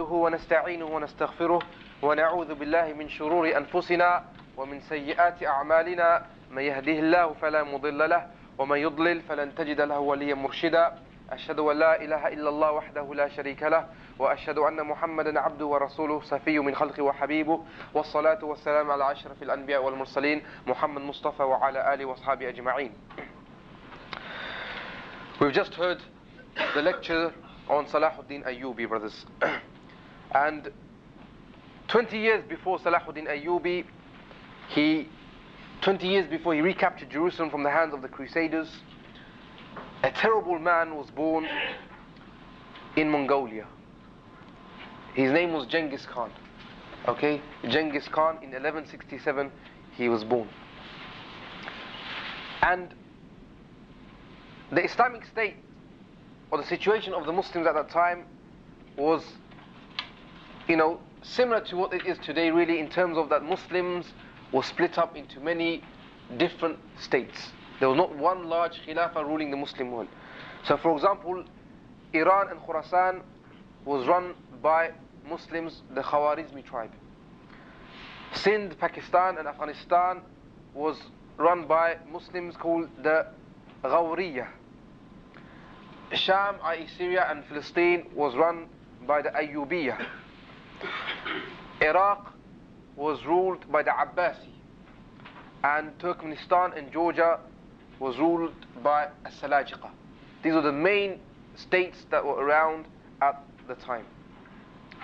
نحمده ونستعينه ونستغفره ونعوذ بالله من شرور أنفسنا ومن سيئات أعمالنا. من يهده الله فلا مضل له ومن يضلل فلن تجد له وليا مرشدا. أشهد أن لا إله إلا الله وحده لا شريك له وأشهد أن محمدا عبده ورسوله صفي من خلقه وحبيبه. والصلاة والسلام على أشرف الأنبياء والمرسلين محمد مصطفى وعلى آله وأصحابه أجمعين. We've just heard the lecture on Salahuddin Ayyubi, brothers. and 20 years before Salahuddin Ayyubi, he, 20 years before he recaptured Jerusalem from the hands of the Crusaders, a terrible man was born in Mongolia. His name was Genghis Khan. Okay, Genghis Khan in 1167 he was born. And the Islamic State or the situation of the Muslims at that time was, you know, similar to what it is today, really, in terms of that Muslims were split up into many different states. There was not one large Khilafah ruling the Muslim world. So, for example, Iran and Khurasan was run by Muslims, the Khawarizmi tribe. Sindh, Pakistan, and Afghanistan was run by Muslims called the Ghawriyah. Sham, i.e. Syria and Palestine was run by the Ayyubiyah. Iraq was ruled by the Abbasi. And Turkmenistan and Georgia was ruled by As-Salajiqa. These were the main states that were around at the time.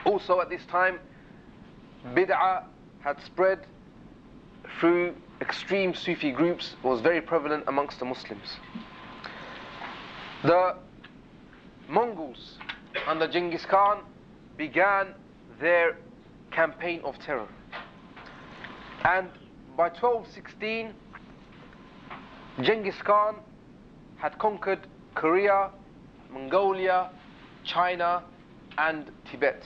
Also at this time, bid'ah had spread through extreme Sufi groups, was very prevalent amongst the Muslims. The Mongols under Genghis Khan began their campaign of terror. And by 1216, Genghis Khan had conquered Korea, Mongolia, China, and Tibet.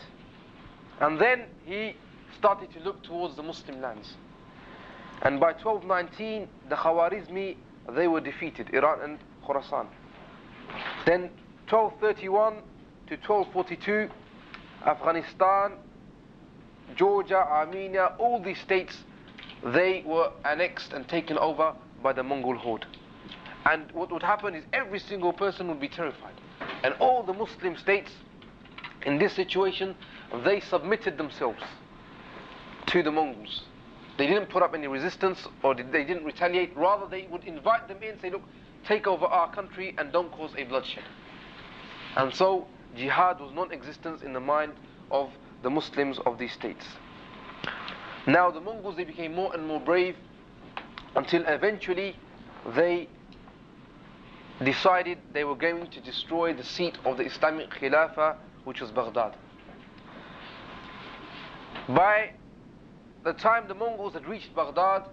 And then he started to look towards the Muslim lands. And by 1219, the Khawarizmi, they were defeated, Iran and Khorasan. Then 1231 to 1242, Afghanistan, Georgia, Armenia, all these states, they were annexed and taken over by the Mongol horde. And what would happen is every single person would be terrified. And all the Muslim states in this situation, they submitted themselves to the Mongols. They didn't put up any resistance or they didn't retaliate. Rather, they would invite them in, say, look, take over our country and don't cause a bloodshed. And so jihad was non-existent in the mind of the Muslims of these states. Now the Mongols they became more and more brave until eventually they decided they were going to destroy the seat of the Islamic Khilafah which was Baghdad. By the time the Mongols had reached Baghdad,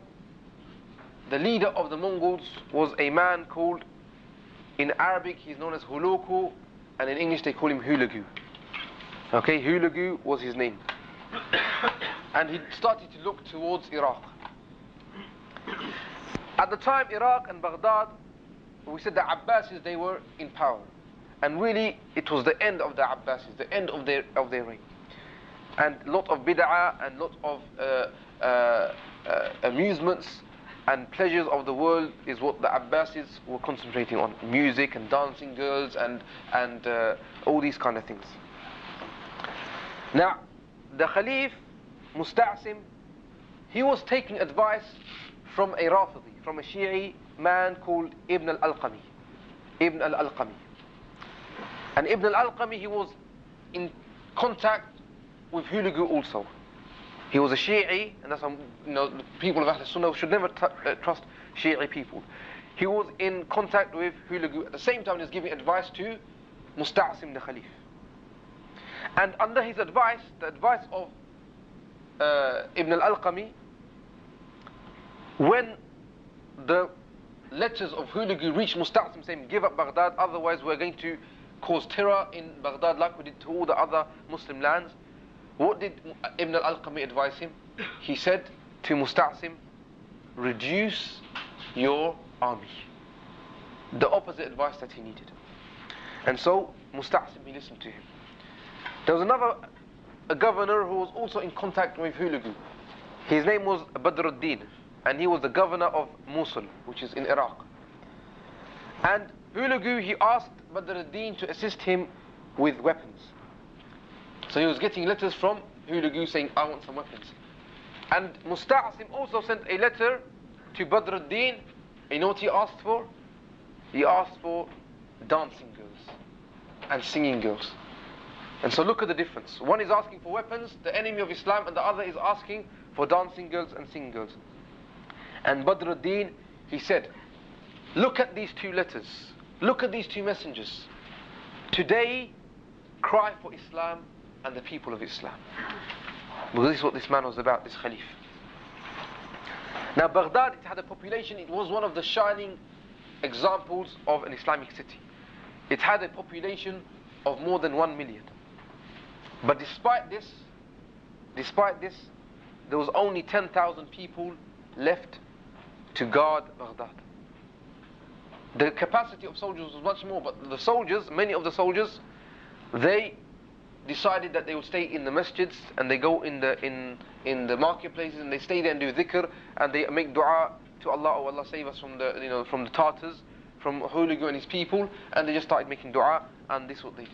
the leader of the Mongols was a man called, in Arabic he's known as Huluku and in English they call him Hulagu. Okay, Hulagu was his name. and he started to look towards Iraq. At the time, Iraq and Baghdad, we said the Abbasids, they were in power. And really, it was the end of the Abbasids, the end of their, of their reign. And a lot of bid'ah and lot of uh, uh, uh, amusements and pleasures of the world is what the Abbasis were concentrating on. Music and dancing girls and, and uh, all these kind of things. Now, the Khalif, Musta'sim, he was taking advice from a Rafidi, from a Shi'i man called Ibn al-Alqami. Ibn al-Alqami. And Ibn al-Alqami, he was in contact with Hulagu also. He was a Shi'i, and that's some, you know, people of Ahl Sunnah should never uh, trust Shi'i people. He was in contact with Hulagu. At the same time, he was giving advice to Musta'sim the Khalif. And under his advice, the advice of uh, Ibn al-Alqami, when the letters of Hulagu reached Musta'sim saying, give up Baghdad, otherwise we're going to cause terror in Baghdad like we did to all the other Muslim lands, what did Ibn al-Alqami advise him? He said to Musta'sim, reduce your army. The opposite advice that he needed. And so Musta'sim, he listened to him. There was another a governor who was also in contact with Hulagu. His name was Badruddin, and he was the governor of Mosul, which is in Iraq. And Hulagu, he asked Badruddin to assist him with weapons. So he was getting letters from Hulagu saying, I want some weapons. And Musta'sim also sent a letter to Badruddin. You know what he asked for? He asked for dancing girls and singing girls. And so look at the difference. One is asking for weapons, the enemy of Islam, and the other is asking for dancing girls and singing girls. And Badr al-Din, he said, look at these two letters. Look at these two messengers. Today, cry for Islam and the people of Islam. Because this is what this man was about, this Khalif. Now Baghdad, it had a population, it was one of the shining examples of an Islamic city. It had a population of more than one million. But despite this, despite this, there was only 10,000 people left to guard Baghdad. The capacity of soldiers was much more, but the soldiers, many of the soldiers, they decided that they would stay in the masjids and they go in the in in the marketplaces and they stay there and do dhikr and they make dua to Allah, oh Allah save us from the you know from the Tartars, from Hulagu and his people, and they just started making dua and this is what they did.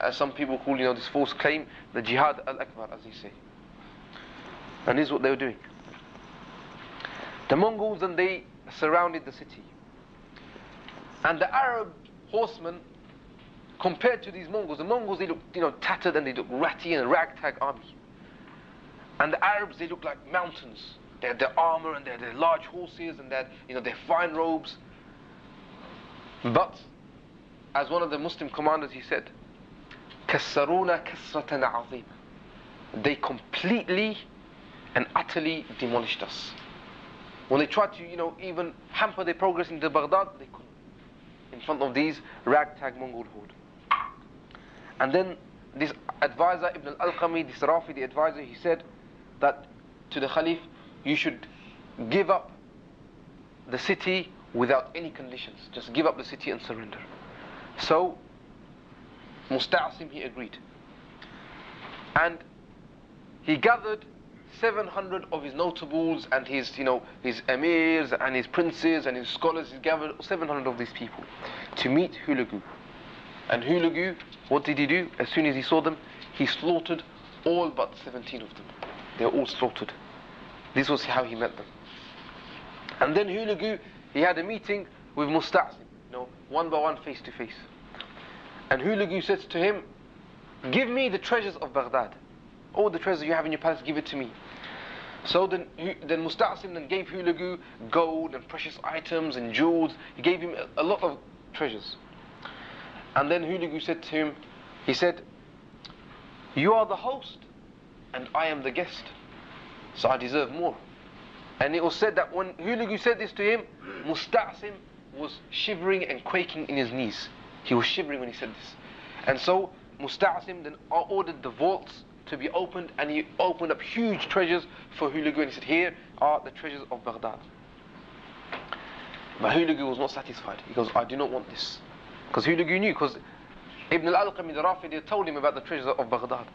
As some people call you know this false claim, the jihad al-akbar as they say. And this is what they were doing. The Mongols and they surrounded the city. And the Arab horsemen compared to these Mongols, the Mongols they look you know tattered and they look ratty and a ragtag army. And the Arabs they look like mountains. They had their armor and they had their large horses and they had, you know their fine robes. But as one of the Muslim commanders he said, كسرونا كسرة عظيمة. They completely and utterly demolished us. When they tried to, you know, even hamper their progress into Baghdad, they couldn't. In front of these ragtag Mongol horde. And then this advisor, Ibn al-Alqami, this Rafi, the advisor, he said that to the Khalif, you should give up the city without any conditions. Just give up the city and surrender. So, Musta'sim, he agreed. And he gathered 700 of his notables and his, you know, his emirs and his princes and his scholars. He gathered 700 of these people to meet Hulagu. And Hulagu, what did he do? As soon as he saw them, he slaughtered all but 17 of them. They were all slaughtered. This was how he met them. And then Hulagu, he had a meeting with Musta'sim, you know, one by one, face to face. And Hulagu says to him, Give me the treasures of Baghdad. All the treasures you have in your palace, give it to me. So then, then Musta'sim then gave Hulagu gold and precious items and jewels. He gave him a lot of treasures. And then Hulagu said to him, he said, You are the host, and I am the guest. So I deserve more. And it was said that when Hulagu said this to him, Musta'sim was shivering and quaking in his knees. He was shivering when he said this. And so Musta'sim then ordered the vaults to be opened and he opened up huge treasures for Hulagu and he said, Here are the treasures of Baghdad. But Hulagu was not satisfied. He goes, I do not want this. Because Hulagu knew, because Ibn al-Alqami the Rafidi told him about the treasures of Baghdad.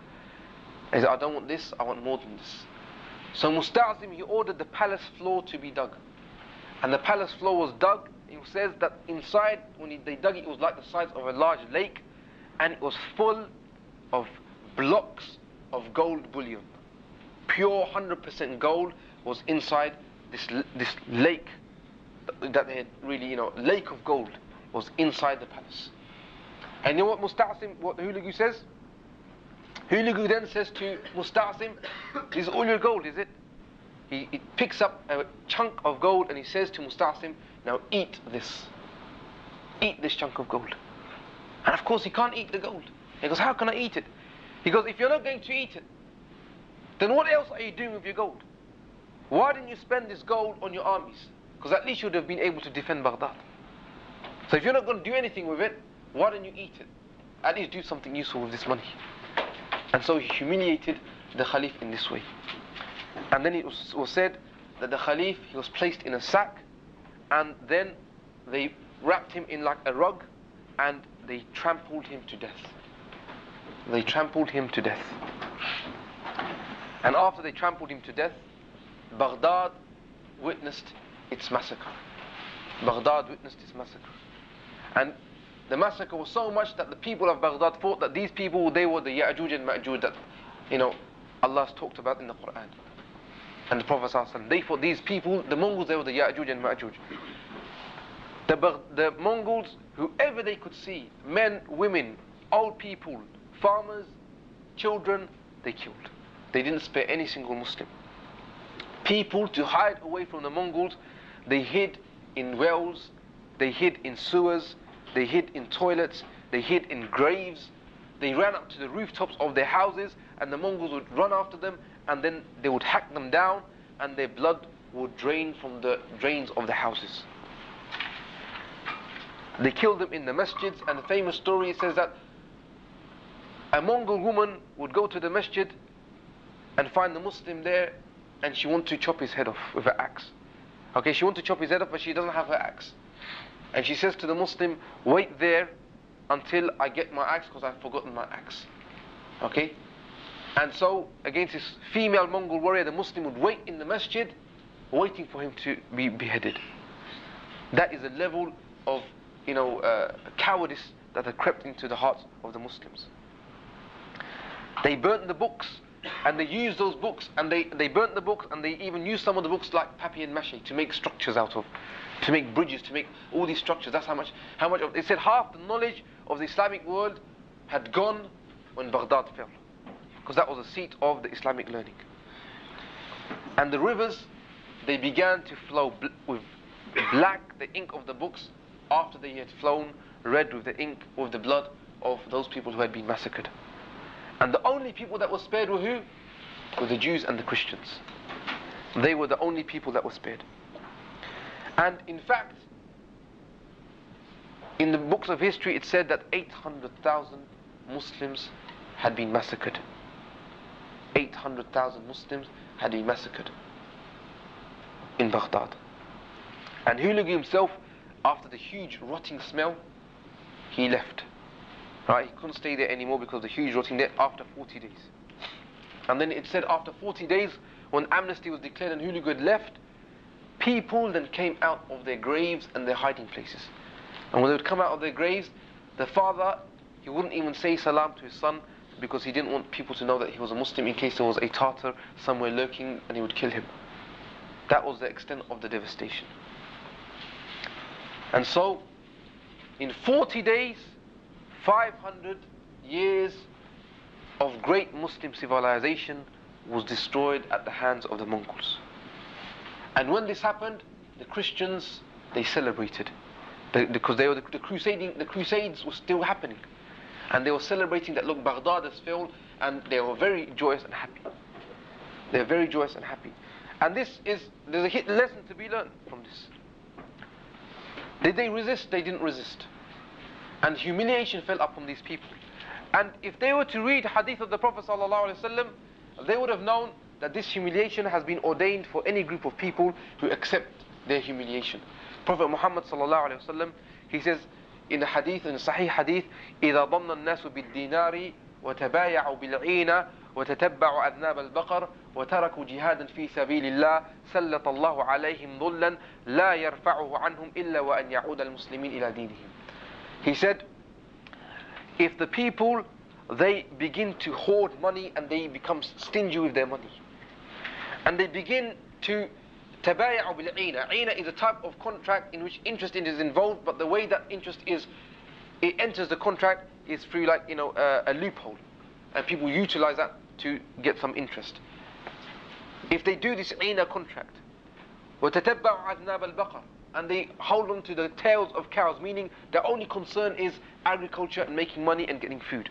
He said, I don't want this, I want more than this. So Musta'sim, he ordered the palace floor to be dug. And the palace floor was dug. He says that inside, when he, they dug it, it was like the size of a large lake. And it was full of blocks of gold bullion. Pure 100% gold was inside this, this lake that they had really, you know, lake of gold was inside the palace. And you know what Musta'sim, what the Hulagu says? Hulagu then says to Musta'sim, this is all your gold, is it? He, he, picks up a chunk of gold and he says to Musta'sim, now eat this. Eat this chunk of gold. And of course he can't eat the gold. He goes, how can I eat it? He goes, if you're not going to eat it, then what else are you doing with your gold? Why didn't you spend this gold on your armies? Because at least you would have been able to defend Baghdad. So if you're not going to do anything with it, why don't you eat it? At least do something useful with this money. And so he humiliated the Khalif in this way. And then it was, was said that the Khalif, he was placed in a sack, and then they wrapped him in like a rug, and they trampled him to death. they trampled him to death. And after they trampled him to death, Baghdad witnessed its massacre. Baghdad witnessed its massacre. And the massacre was so much that the people of Baghdad thought that these people, they were the Ya'juj and Ma'juj that, you know, Allah has talked about in the Quran. And the Prophet ﷺ, they thought these people, the Mongols, they were the Ya'juj and Ma'juj. The, the Mongols, whoever they could see, men, women, old people, farmers, children, they killed. They didn't spare any single Muslim. People, to hide away from the Mongols, they hid in wells, they hid in sewers, they hid in toilets, they hid in graves, they ran up to the rooftops of their houses, and the Mongols would run after them, and then they would hack them down, and their blood would drain from the drains of the houses. They killed them in the masjids, and the famous story says that a Mongol woman would go to the masjid and find the Muslim there, and she wanted to chop his head off with an axe. Okay, she wanted to chop his head off, but she doesn't have her axe. And she says to the Muslim, wait there until I get my axe because I've forgotten my axe. Okay? And so, against this female Mongol warrior, the Muslim would wait in the masjid, waiting for him to be beheaded. That is a level of, you know, uh, cowardice that had crept into the hearts of the Muslims. They burnt the books, and they used those books, and they, they burnt the books, and they even used some of the books like papier mâché to make structures out of, to make bridges, to make all these structures. That's how much, how much of, they said half the knowledge of the Islamic world had gone when Baghdad fell because that was the seat of the Islamic learning. And the rivers, they began to flow bl- with black, the ink of the books, after they had flown red with the ink, with the blood of those people who had been massacred. And the only people that were spared were who? Were the Jews and the Christians. They were the only people that were spared. And in fact, in the books of history, it said that 800,000 Muslims had been massacred. 800,000 Muslims had been massacred in Baghdad. And Hulagu himself, after the huge rotting smell, he left. Right, he couldn't stay there anymore because the huge rotting there after 40 days. And then it said after 40 days, when amnesty was declared and Hulagu had left, people then came out of their graves and their hiding places. And when they would come out of their graves, the father, he wouldn't even say salam to his son because he didn't want people to know that he was a Muslim in case there was a Tartar somewhere lurking and he would kill him. That was the extent of the devastation. And so, in 40 days, 500 years of great Muslim civilization was destroyed at the hands of the Mongols. And when this happened, the Christians, they celebrated. because they were the, the, crusading, the crusades were still happening. And they were celebrating that, look, Baghdad has fallen, and they were very joyous and happy. They were very joyous and happy. And this is, there's a lesson to be learned from this. Did they resist? They didn't resist. And humiliation fell upon these people. And if they were to read hadith of the Prophet ﷺ, they would have known that this humiliation has been ordained for any group of people who accept their humiliation. Prophet Muhammad ﷺ, he says, in a hadith, in a sahih hadith, إذا ضن الناس بالدينار وتبايعوا بالعينة وتتبعوا أذناب البقر وتركوا جهادا في سبيل الله سلط الله عليهم ظلا لا يرفعه عنهم إلا وأن يعود المسلمين إلى دينهم. He said, if the people they begin to hoard money and they become stingy with their money, and they begin to تبايع بالعينة عينة is a type of contract in which interest is involved but the way that interest is it enters the contract is through like you know uh, a loophole and people utilize that to get some interest if they do this عينة contract وتتبع أذناب البقر and they hold on to the tails of cows meaning their only concern is agriculture and making money and getting food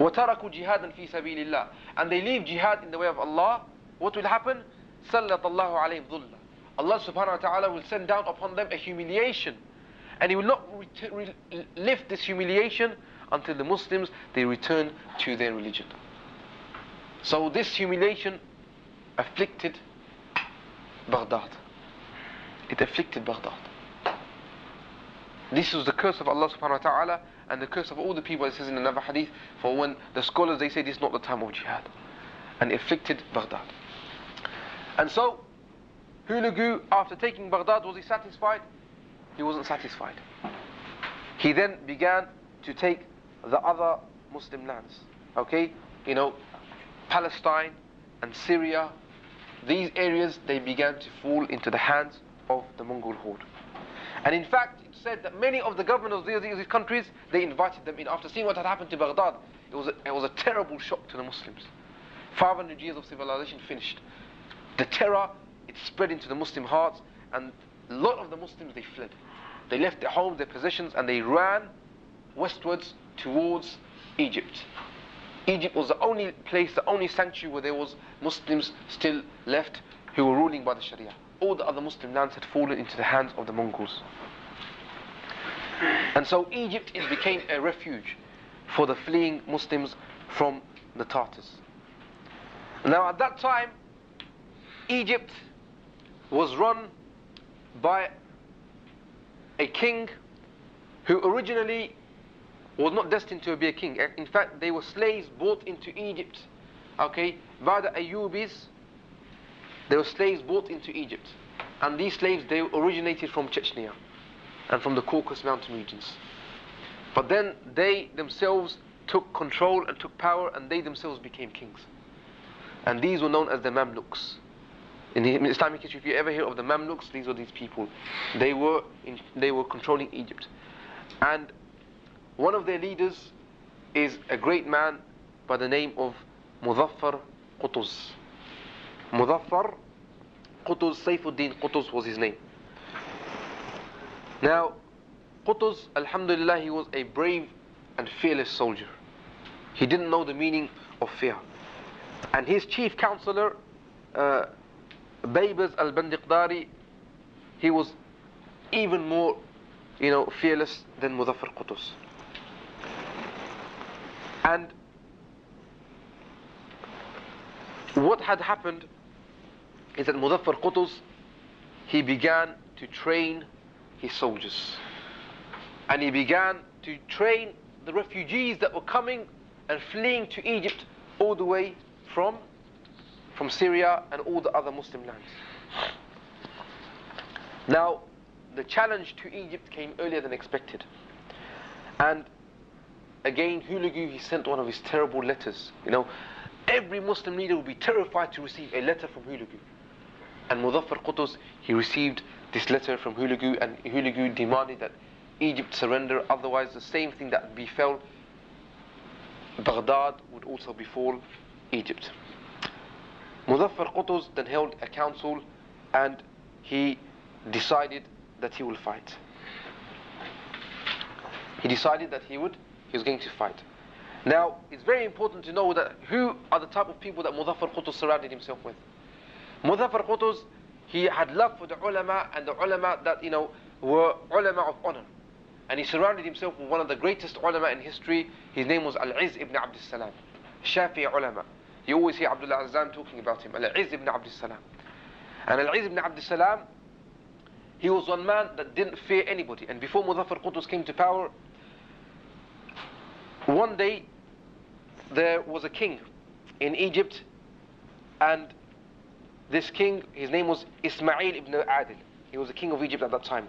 وتركوا جهادا في سبيل الله and they leave jihad in the way of Allah what will happen سلط الله عليهم ظلا Allah subhanahu wa ta'ala will send down upon them a humiliation and he will not lift this humiliation until the Muslims they return to their religion so this humiliation afflicted Baghdad it afflicted Baghdad this was the curse of Allah subhanahu wa ta'ala and the curse of all the people, it says in another hadith, for when the scholars, they say this is not the time of jihad. And afflicted Baghdad. And so, Hulagu, after taking Baghdad, was he satisfied? He wasn't satisfied. He then began to take the other Muslim lands. Okay? You know, Palestine and Syria, these areas, they began to fall into the hands of the Mongol horde. And in fact, it said that many of the governors of these, these countries, they invited them in. After seeing what had happened to Baghdad, it was, a, it was a terrible shock to the Muslims. 500 years of civilization finished. The terror, it spread into the Muslim hearts, and a lot of the Muslims, they fled. They left their homes, their possessions, and they ran westwards towards Egypt. Egypt was the only place, the only sanctuary where there was Muslims still left who were ruling by the Sharia. All the other Muslim lands had fallen into the hands of the Mongols. And so Egypt it became a refuge for the fleeing Muslims from the Tartars. Now at that time, Egypt was run by a king who originally was not destined to be a king. In fact, they were slaves brought into Egypt. Okay, by the Ayyubis, they were slaves brought into Egypt. And these slaves, they originated from Chechnya and from the Caucasus mountain regions. But then they themselves took control and took power and they themselves became kings. And these were known as the Mamluks. In, the, Islamic history, if you ever hear of the Mamluks, these were these people. They were, in, they were controlling Egypt. And one of their leaders is a great man by the name of Muzaffar Qutuz. Muzaffar Qutuz, Saifuddin Qutuz was his name. Now, Qutuz, Alhamdulillah, he was a brave and fearless soldier. He didn't know the meaning of fear. And his chief counselor, uh, Baybars al-Bandiqdari, he was even more, you know, fearless than Muzaffar Qutuz. And what had happened is that Muzaffar Qutuz, he began to train his soldiers. And he began to train the refugees that were coming and fleeing to Egypt all the way from, from Syria and all the other Muslim lands. Now, the challenge to Egypt came earlier than expected. And again, Hulagu, he sent one of his terrible letters. You know, every Muslim leader would be terrified to receive a letter from Hulagu. And Muzaffar Qutuz, he received this letter from Hulagu, and Hulagu demanded that Egypt surrender, otherwise the same thing that befell Baghdad would also befall Egypt. Muzaffar Qutuz then held a council and he decided that he will fight. He decided that he would he was going to fight. Now, it's very important to know that who are the type of people that Muzaffar Qutuz surrounded himself with. Muzaffar Qutuz, he had love for the ulama and the ulama that, you know, were ulama of honor. And he surrounded himself with one of the greatest ulama in history. His name was Al-Izz ibn Abd salam Shafi'i ulama. You always hear Abdullah Azzam talking about him. Al-Izz ibn Abd salam And Al-Izz ibn Abd salam he was one man that didn't fear anybody. And before Muzaffar Qutuz came to power, one day there was a king in Egypt and this king, his name was Ismail ibn Adil. He was the king of Egypt at that time.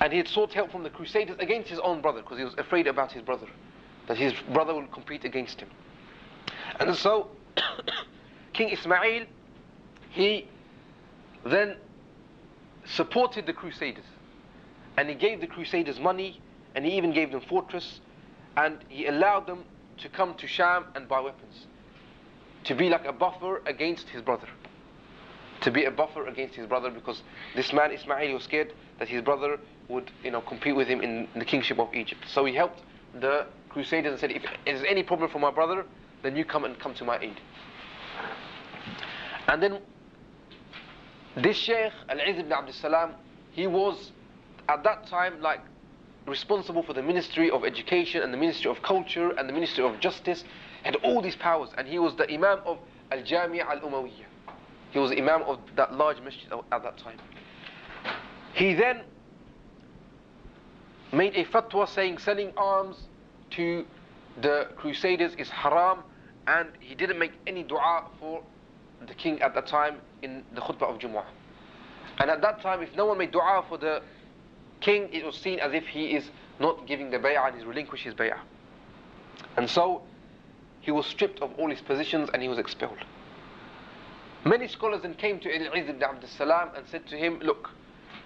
And he had sought help from the Crusaders against his own brother because he was afraid about his brother, that his brother would compete against him. And so, King Ismail, he then supported the Crusaders. And he gave the Crusaders money, and he even gave them fortress, and he allowed them to come to Sham and buy weapons. To be like a buffer against his brother. To be a buffer against his brother because this man Ismail was scared that his brother would you know, compete with him in the kingship of Egypt. So he helped the Crusaders and said, if there's any problem for my brother, then you come and come to my aid. And then this Sheikh Al-Izz ibn Abdul Salam, he was at that time like responsible for the Ministry of Education and the Ministry of Culture and the Ministry of Justice, had all these powers, and he was the Imam of Al Jami' Al Umayyah. He was Imam of that large masjid at that time. He then made a fatwa saying selling arms to the crusaders is haram and he didn't make any dua for the king at that time in the khutbah of Jumu'ah. And at that time, if no one made dua for the king, it was seen as if he is not giving the bay'ah and he's relinquished his bay'ah. And so, he was stripped of all his positions and he was expelled. Many scholars then came to Al-Izz ibn Abdul Salam and said to him, look,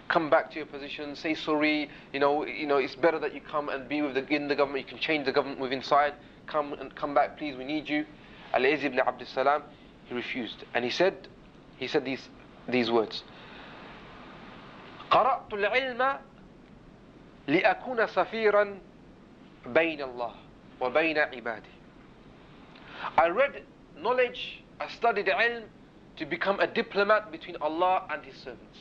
come back to your position, say sorry, you know, you know, it's better that you come and be with the, in the government, you can change the government with inside, come and come back, please, we need you. Al-Izz ibn Abdul Salam, he refused. And he said, he said these, these words, قرأت العلم لأكون سفيرا بين الله وبين عبادي. I read knowledge, I studied ilm to become a diplomat between Allah and His servants.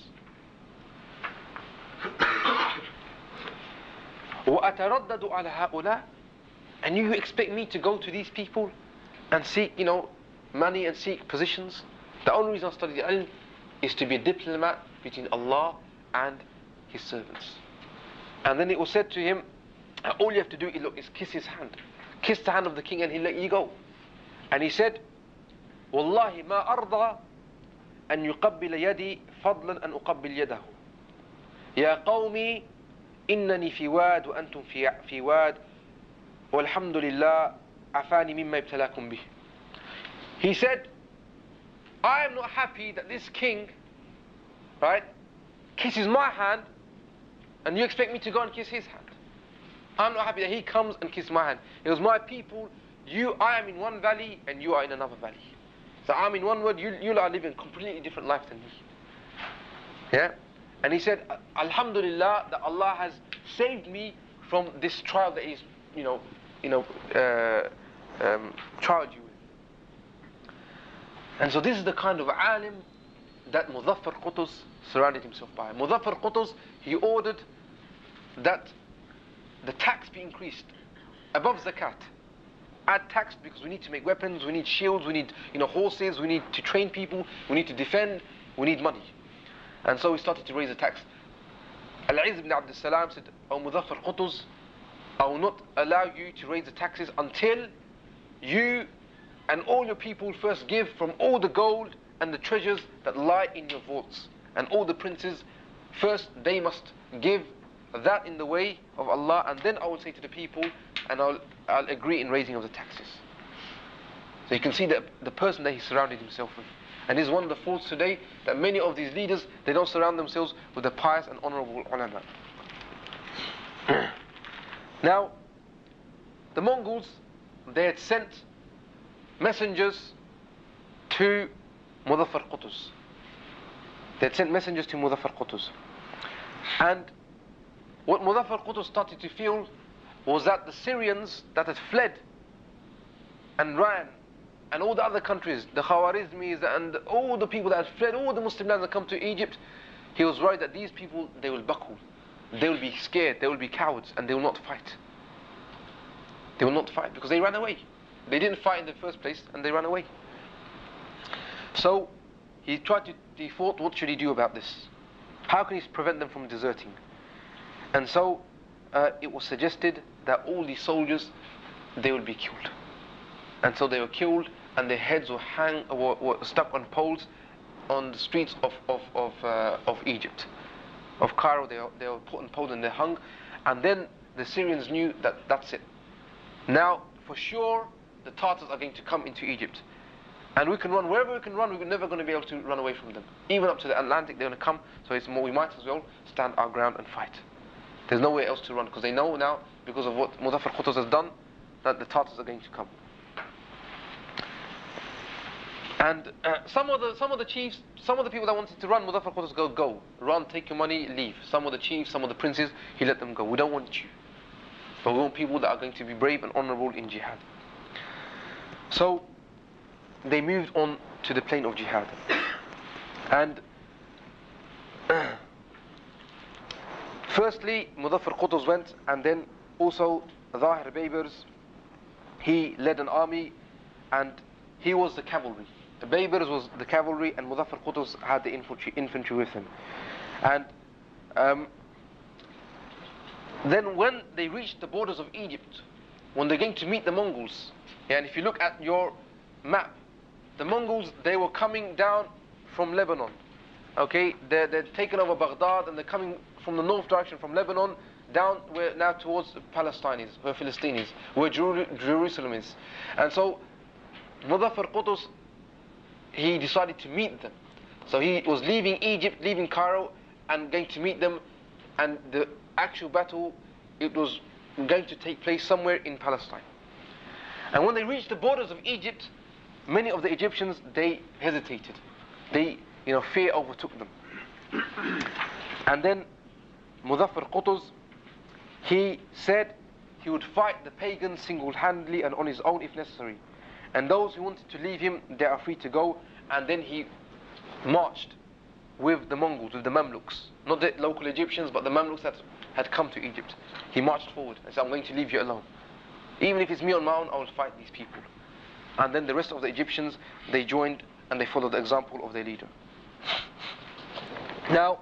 وأتردد على هؤلاء and you expect me to go to these people and seek, you know, money and seek positions. The only reason I study the ilm is to be a diplomat between Allah and His servants. And then it was said to him, all you have to do is, look, is kiss his hand. Kiss the hand of the king and he'll let you go. And he said, والله ما أرضى أن يقبل يدي فضلا أن أقبل يده يا قومي إنني في واد وأنتم في في واد والحمد لله عفاني مما ابتلاكم به he said, I am not happy that this king, right, kisses my hand and you expect me to go and kiss his hand. I'm not happy that he comes and kisses my hand. It was my people, you, I am in one valley and you are in another valley. So I'm in one word, you, you are living a completely different life than me. Yeah? And he said, Alhamdulillah that Allah has saved me from this trial that he's, you know, you know, uh, um, tried you and so this is the kind of alim that Muzaffar Qutuz surrounded himself by. Muzaffar Qutuz, he ordered that the tax be increased above zakat. Add tax because we need to make weapons, we need shields, we need you know horses, we need to train people, we need to defend, we need money. And so we started to raise the tax. Al-Izz ibn Abd salam said, O Muzaffar Qutuz, I will not allow you to raise the taxes until you and all your people first give from all the gold and the treasures that lie in your vaults. And all the princes, first they must give that in the way of Allah, and then I will say to the people, and I'll, I'll agree in raising of the taxes. So you can see that the person that he surrounded himself with. And is one of the faults today that many of these leaders, they don't surround themselves with the pious and honorable ulama. now, the Mongols, they had sent messengers to Muzaffar Qutuz. They had sent messengers to Muzaffar Qutuz. And what Muzaffar Qutuz started to feel was that the Syrians that had fled and ran, and all the other countries, the Khawarizmis and all the people that had fled, all the Muslim lands that come to Egypt, he was worried that these people, they will buckle. They will be scared, they will be cowards, and they will not fight. They will not fight because they ran away. They didn't fight in the first place and they ran away. So he tried to, he thought, what should he do about this? How can he prevent them from deserting? And so uh, it was suggested that all these soldiers, they would be killed. And so they were killed and their heads were, hang, were, were stuck on poles on the streets of, of, of, uh, of Egypt. Of Cairo, they, they were put on poles and they hung. And then the Syrians knew that that's it. Now, for sure, the Tartars are going to come into Egypt. And we can run wherever we can run, we're never going to be able to run away from them. Even up to the Atlantic, they're going to come. So it's more, we might as well stand our ground and fight. There's nowhere else to run because they know now, because of what Muzaffar Qutuz has done, that the Tartars are going to come. And uh, some of the some of the chiefs, some of the people that wanted to run, Muzaffar Qutuz go, go, run, take your money, leave. Some of the chiefs, some of the princes, he let them go. We don't want you, but we want people that are going to be brave and honourable in jihad. So they moved on to the plane of jihad. And firstly, Muzaffar Qutuz went, and then also Zahir Baybars, he led an army, and he was the cavalry. The was the cavalry, and Muzaffar Qutuz had the infantry, infantry with him. And um, then when they reached the borders of Egypt, when they're going to meet the Mongols, and if you look at your map, the Mongols, they were coming down from Lebanon. Okay, they're, they're taken over Baghdad and they're coming from the north direction from Lebanon down where now towards Palestine is, where Philistine is, where Jerusalem is. And so Muzaffar Qutuz, he decided to meet them. So he was leaving Egypt, leaving Cairo, and going to meet them. And the actual battle, it was going to take place somewhere in Palestine. And when they reached the borders of Egypt, many of the Egyptians, they hesitated. They, you know, fear overtook them. and then Muzaffar Qutuz, he said he would fight the pagans single-handedly and on his own if necessary. And those who wanted to leave him, they are free to go. And then he marched with the Mongols, with the Mamluks. Not the local Egyptians, but the Mamluks that had come to Egypt. He marched forward and said, I'm going to leave you alone. Even if it's me on my own, I will fight these people. And then the rest of the Egyptians, they joined and they followed the example of their leader. Now,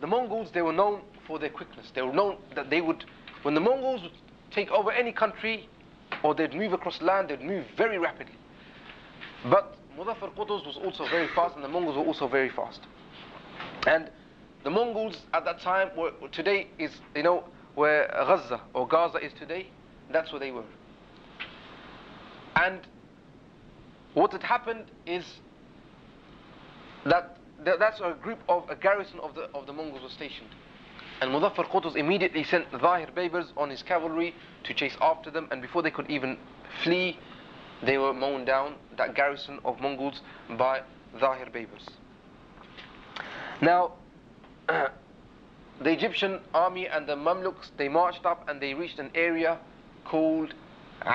the Mongols, they were known for their quickness. They were known that they would, when the Mongols would take over any country, or they'd move across land, they'd move very rapidly. But Muzaffar Qutuz was also very fast, and the Mongols were also very fast. And the Mongols at that time were today is you know where Gaza or Gaza is today. That's where they were. And what had happened is that that's a group of a garrison of the of the Mongols was stationed. And Muzaffar Qutuz immediately sent Zahir Baybars on his cavalry to chase after them, and before they could even flee, they were mown down, that garrison of Mongols, by Zahir Baybars. Now, the Egyptian army and the Mamluks, they marched up and they reached an area called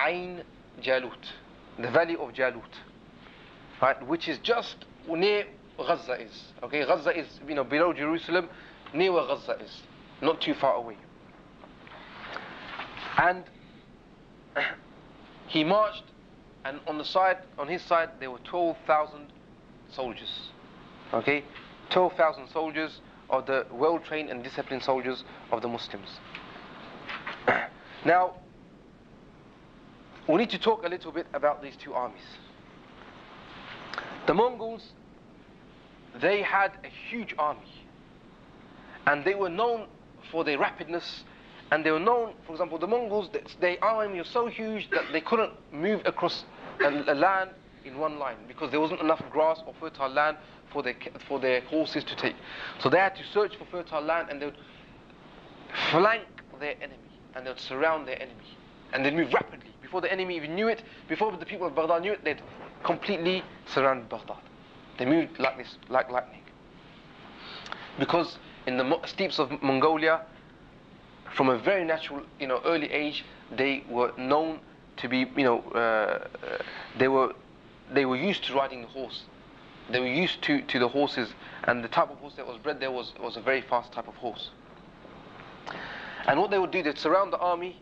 Ain Jalut, the valley of Jalut, right, which is just near Gaza is. Okay, Gaza is you know below Jerusalem, near where Gaza is not too far away. And he marched, and on the side, on his side, there were 12,000 soldiers. Okay, 12,000 soldiers of the well-trained and disciplined soldiers of the Muslims. now, we need to talk a little bit about these two armies. The Mongols, they had a huge army, and they were known for their rapidness, and they were known, for example, the Mongols, their army was so huge that they couldn't move across a, a land in one line because there wasn't enough grass or fertile land for their, for their horses to take. So they had to search for fertile land and they would flank their enemy and they would surround their enemy and they'd move rapidly. Before the enemy even knew it, before the people of Baghdad knew it, they'd completely surrounded Baghdad. They moved like this, like lightning. Because in the steppes of Mongolia, from a very natural, you know, early age, they were known to be, you know, uh, they were they were used to riding the horse. They were used to, to the horses, and the type of horse that was bred there was, was a very fast type of horse. And what they would do, they'd surround the army,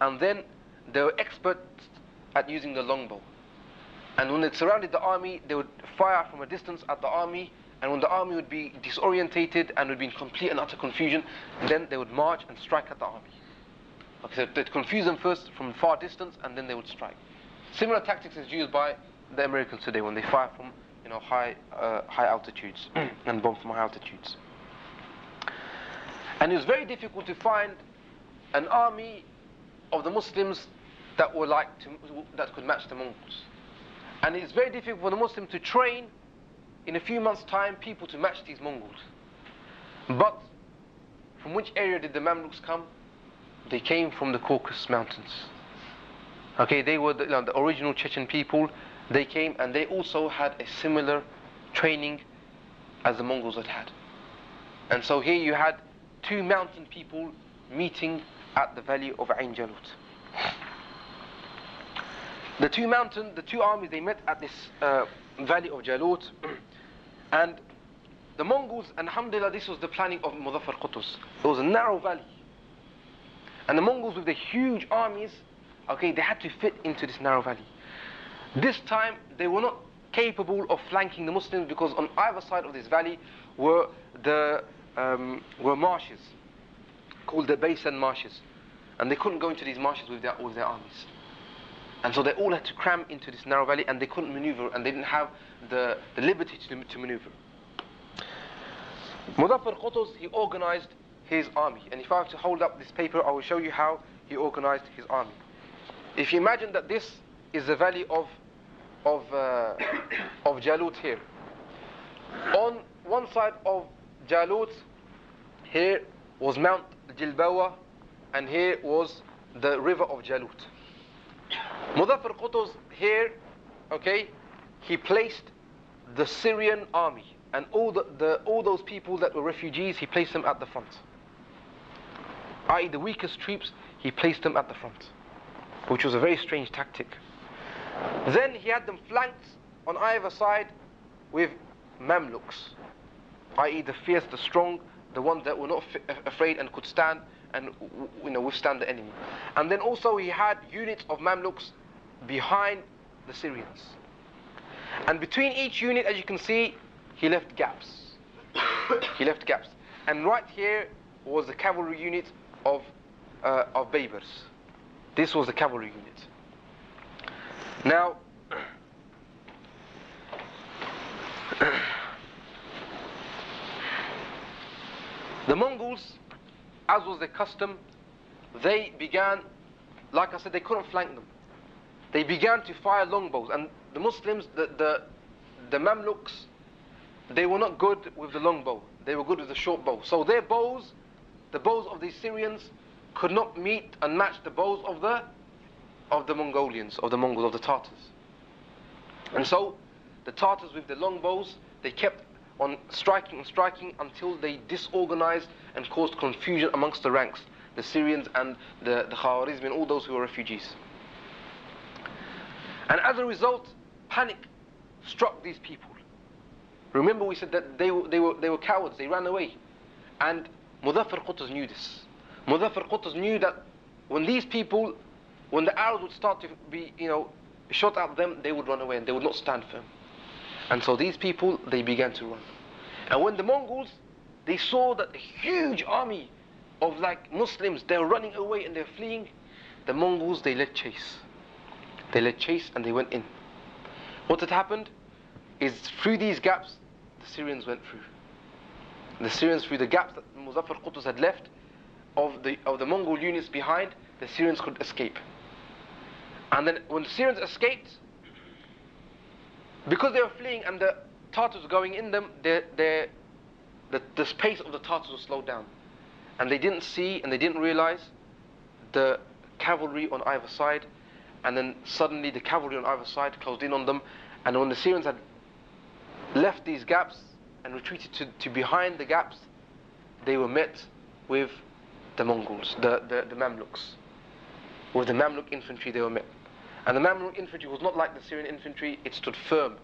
and then they were experts at using the longbow. And when they surrounded the army, they would fire from a distance at the army, and when the army would be disorientated and would be in complete and utter confusion, then they would march and strike at the army. Okay, so they'd confuse them first from far distance, and then they would strike. Similar tactics is used by the Americans today when they fire from you know high uh, high altitudes and bomb from high altitudes. And it was very difficult to find an army of the Muslims that were like to, that could match the Mongols. And it's very difficult for the Muslim to train in a few months' time people to match these Mongols. But from which area did the Mamluks come? They came from the Caucasus Mountains. Okay, they were the, you know, the original Chechen people. They came and they also had a similar training as the Mongols had had. And so here you had two mountain people meeting at the valley of Ain Jalut. The two mountain, the two armies, they met at this uh, valley of Jalut. And the Mongols, and alhamdulillah, this was the planning of Muzaffar Qutuz. It was a narrow valley. And the Mongols with the huge armies, okay, they had to fit into this narrow valley. This time, they were not capable of flanking the Muslims because on either side of this valley were the um, were marshes. called the Baysan marshes. And they couldn't go into these marshes with their, with their armies. And so they all had to cram into this narrow valley and they couldn't maneuver and they didn't have the, the liberty to, to maneuver. Muzaffar Qutuz, he organized his army. And if I have to hold up this paper, I will show you how he organized his army. If you imagine that this is the valley of, of, uh, of Jalut here. On one side of Jalut, here was Mount Jilbawa, and here was the river of Jalut. Muzaffar Qutuz here, okay, he placed the Syrian army and all, the, the, all those people that were refugees, he placed them at the front. I.e., the weakest troops, he placed them at the front, which was a very strange tactic. Then he had them flanked on either side with Mamluks, i.e., the fierce, the strong, the ones that were not afraid and could stand and you know withstand the enemy. And then also he had units of Mamluks behind the Syrians. And between each unit, as you can see, he left gaps. he left gaps. And right here was the cavalry unit of, uh, of Baybars. This was the cavalry unit. Now, the Mongols, as was their custom, they began, like I said, they couldn't flank them. They began to fire longbows, and the Muslims, the, the, the Mamluks, they were not good with the longbow. They were good with the short bow. So their bows, the bows of the Syrians, could not meet and match the bows of the of the Mongolians, of the Mongols, of the Tartars. And so the Tartars with the long bows, they kept on striking and striking until they disorganized and caused confusion amongst the ranks, the Syrians and the, the Khawarizmi and all those who were refugees. And as a result, panic struck these people. Remember we said that they, they, were, they were cowards, they ran away. And Muzaffar Qutuz knew this. Muzaffar Qutuz knew that when these people, when the arrows would start to be, you know, shot at them, they would run away and they would not stand firm. And so these people, they began to run. And when the Mongols, they saw that huge army of like Muslims, they're running away and they're fleeing, the Mongols, they led chase. They led chase and they went in. What had happened is through these gaps, the Syrians went through. The Syrians, through the gaps that Muzaffar Qutuz had left of the, of the Mongol units behind, the Syrians could escape. And then when the Syrians escaped, because they were fleeing and the Tartars were going in them, their, the, the space of the Tartars was slowed down. And they didn't see and they didn't realize the cavalry on either side. And then suddenly the cavalry on either side closed in on them. And when the Syrians had left these gaps and retreated to, to behind the gaps, they were met with the Mongols, the, the, the Mamluks. With the Mamluk infantry they were met. And the Mamluk infantry was not like the Syrian infantry, it stood firm.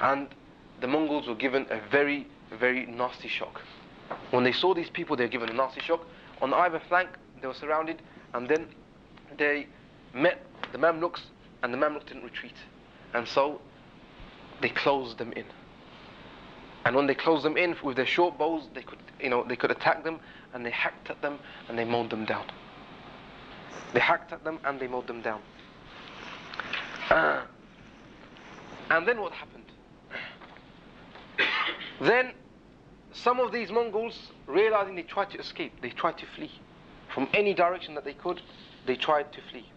And the Mongols were given a very, very nasty shock. When they saw these people, they were given a nasty shock. On either flank, they were surrounded, and then they met the Mamluks, and the Mamluks didn't retreat. And so they closed them in. And when they closed them in with their short bows, they could, you know, they could attack them, and they hacked at them, and they mowed them down. They hacked at them, and they mowed them down. Uh, and then what happened? then some of these Mongols, realizing they tried to escape, they tried to flee. From any direction that they could, they tried to flee.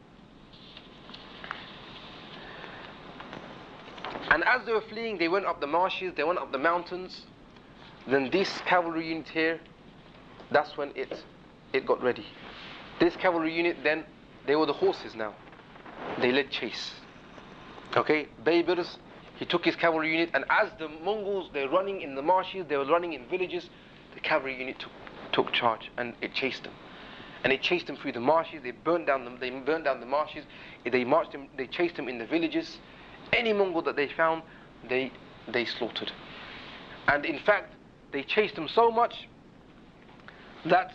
And as they were fleeing, they went up the marshes, they went up the mountains. Then this cavalry unit here, that's when it, it got ready. This cavalry unit then, they were the horses now. They led chase. Okay, Baybars, he took his cavalry unit, and as the Mongols, they're running in the marshes, they were running in villages, the cavalry unit took, took charge, and it chased them. And it chased them through the marshes, they burned down them, they burned down the marshes, they marched them, they chased them in the villages, any Mongol that they found, they, they slaughtered. And in fact, they chased them so much that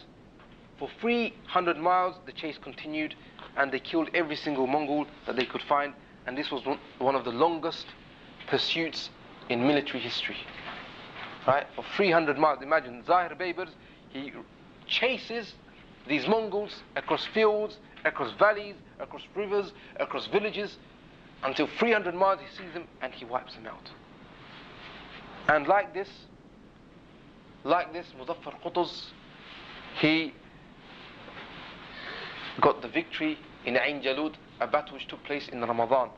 for 300 miles the chase continued and they killed every single Mongol that they could find. And this was one of the longest pursuits in military history. Right? For 300 miles. Imagine Zahir Baybars, he chases these Mongols across fields, across valleys, across rivers, across villages, until 300 miles he sees them and he wipes them out. And like this, like this, Muzaffar Qutuz, he got the victory in Ain Jalut, a battle which took place in Ramadan.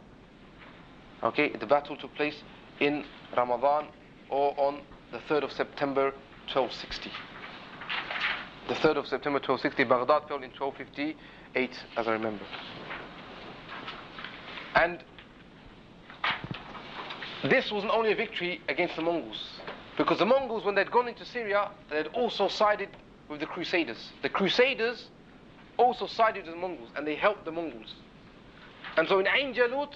Okay, the battle took place in Ramadan or on the 3rd of September 1260. The 3rd of September 1260, Baghdad fell in 1258, as I remember. And this wasn't only a victory against the Mongols, because the Mongols, when they'd gone into Syria, they'd also sided with the Crusaders. The Crusaders also sided with the Mongols, and they helped the Mongols. And so in Ain Jalut,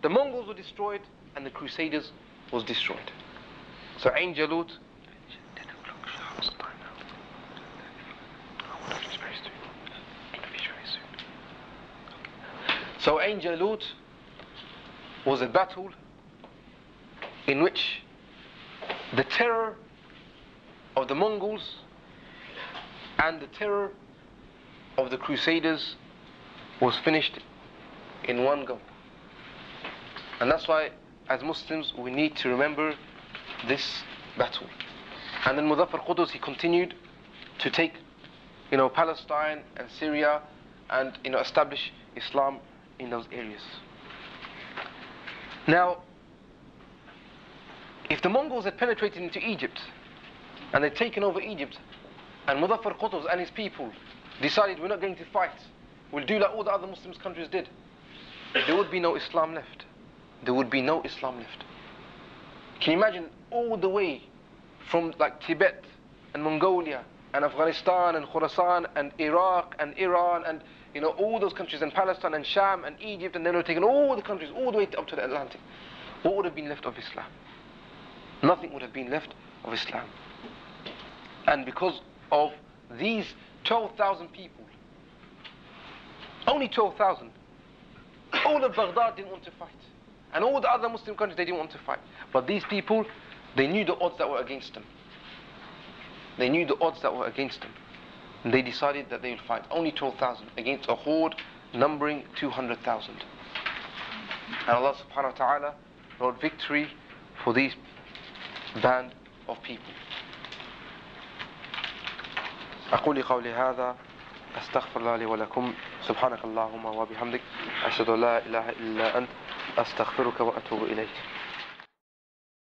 the Mongols were destroyed, and the Crusaders was destroyed. So Ain Jalut. So Ain Jalut was a battle in which the terror of the Mongols and the terror of the Crusaders was finished in one go. And that's why, as Muslims, we need to remember this battle. And then Muzaffar Qutuz, he continued to take, you know, Palestine and Syria and, you know, establish Islam in those areas. Now, if the Mongols had penetrated into Egypt and they'd taken over Egypt, and Muzaffar Qutuz and his people decided we're not going to fight, we'll do like all the other Muslim countries did, there would be no Islam left. There would be no Islam left. Can you imagine all the way from like Tibet and Mongolia and Afghanistan and Khorasan and Iraq and Iran and you know all those countries and Palestine and Sham and Egypt and then we're taking all the countries all the way up to the Atlantic. What would have been left of Islam? Nothing would have been left of Islam. And because of these 12,000 people, only 12,000, all of Baghdad didn't want to fight. And all the other Muslim countries, they didn't want to fight. But these people, they knew the odds that were against them. They knew the odds that were against them. And they decided that they would fight only 12,000 against a horde numbering 200,000. And Allah subhanahu wa ta'ala wrote victory for these band of people. أقول قولي هذا أستغفر الله لي ولكم. سبحانك اللهم وبحمدك. أشهد أن لا إله إلا أنت. أستغفرك وأتوب إليك.